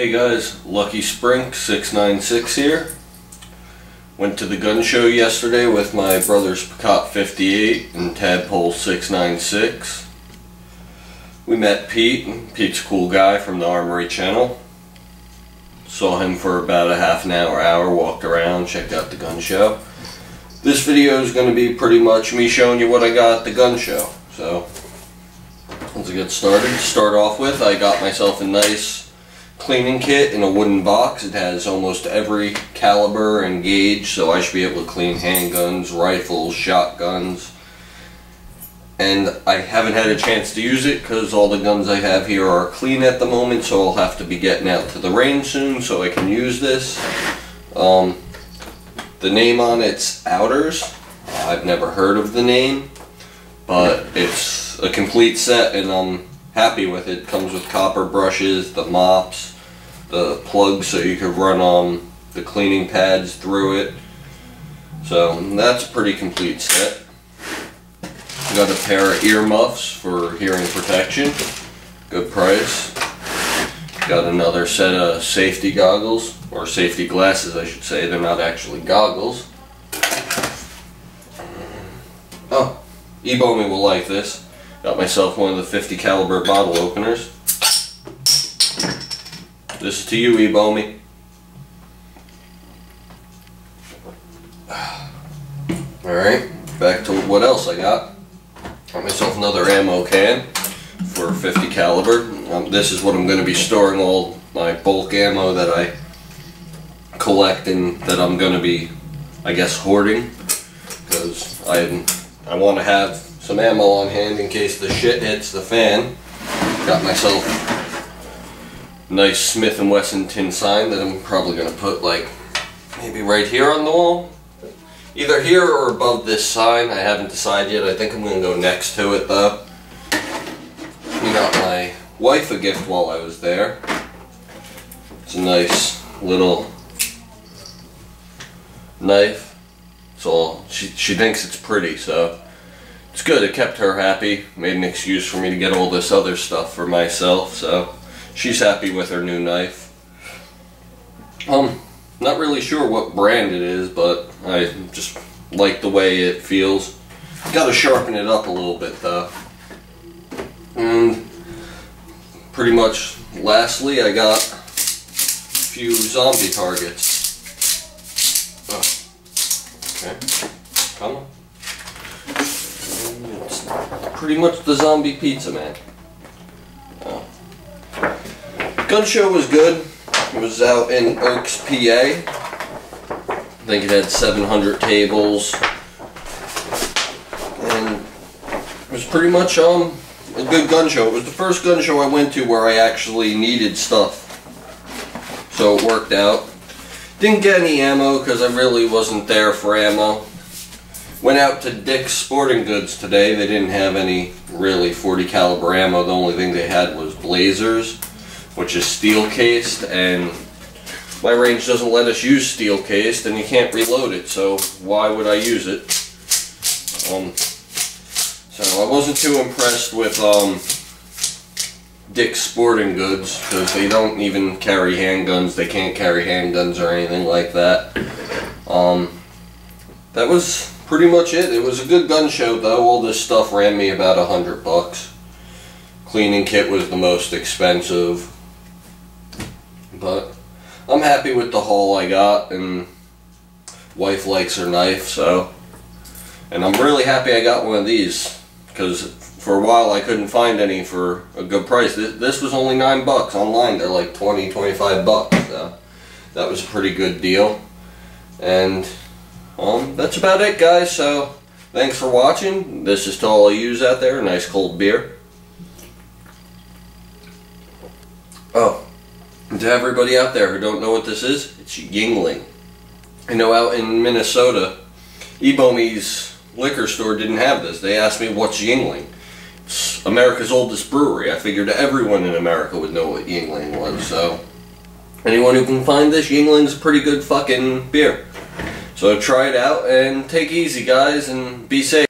Hey guys, Lucky Sprink 696 here. Went to the gun show yesterday with my brothers Picotte 58 and Tadpole 696. We met Pete. Pete's a cool guy from the Armory channel. Saw him for about a half an hour, hour, walked around, checked out the gun show. This video is going to be pretty much me showing you what I got at the gun show. So, let's get started. To start off with, I got myself a nice cleaning kit in a wooden box. It has almost every caliber and gauge, so I should be able to clean handguns, rifles, shotguns. And I haven't had a chance to use it because all the guns I have here are clean at the moment, so I'll have to be getting out to the range soon so I can use this. Um, the name on it's Outers. I've never heard of the name, but it's a complete set and I'm happy with it. Comes with copper brushes, the mops, the plugs so you can run um, the cleaning pads through it. So that's a pretty complete set. Got a pair of earmuffs for hearing protection. Good price. Got another set of safety goggles, or safety glasses I should say. They're not actually goggles. Oh, Ebomey will like this. Got myself one of the 50 caliber bottle openers. This is to you, Ebomey. Alright, back to what else I got. Got myself another ammo can for 50 caliber. Um, this is what I'm going to be storing all my bulk ammo that I collect and that I'm going to be, I guess, hoarding. Because I, I want to have some ammo on hand in case the shit hits the fan. Got myself a nice Smith & Wesson tin sign that I'm probably going to put like maybe right here on the wall. Either here or above this sign. I haven't decided yet. I think I'm going to go next to it though. I got my wife a gift while I was there. It's a nice little knife. So she, she thinks it's pretty, so it's good. It kept her happy. Made an excuse for me to get all this other stuff for myself, so she's happy with her new knife. Um, not really sure what brand it is, but I just like the way it feels. Gotta sharpen it up a little bit though. And pretty much lastly I got a few zombie targets. Oh. Okay, come on. Pretty much the zombie pizza man. Gun show was good. It was out in Oaks, PA. I think it had 700 tables. And it was pretty much um, a good gun show. It was the first gun show I went to where I actually needed stuff. So it worked out. Didn't get any ammo because I really wasn't there for ammo. Went out to Dick's Sporting Goods today. They didn't have any really 40 caliber ammo. The only thing they had was blazers which is steel cased and my range doesn't let us use steel cased and you can't reload it so why would I use it um, so I wasn't too impressed with um, Dick's Sporting Goods because they don't even carry handguns they can't carry handguns or anything like that um, that was pretty much it it was a good gun show though all this stuff ran me about a hundred bucks cleaning kit was the most expensive but I'm happy with the haul I got, and wife likes her knife, so. And I'm really happy I got one of these, because for a while I couldn't find any for a good price. This, this was only 9 bucks. Online they're like 20, 25 bucks, so that was a pretty good deal. And um, that's about it, guys, so thanks for watching. This is to all you out there, nice cold beer. Oh. To everybody out there who don't know what this is, it's Yuengling. I know out in Minnesota, Ebomey's liquor store didn't have this. They asked me, what's Yuengling? It's America's oldest brewery. I figured everyone in America would know what Yuengling was, so... Anyone who can find this, Yuengling's a pretty good fucking beer. So try it out and take easy, guys, and be safe.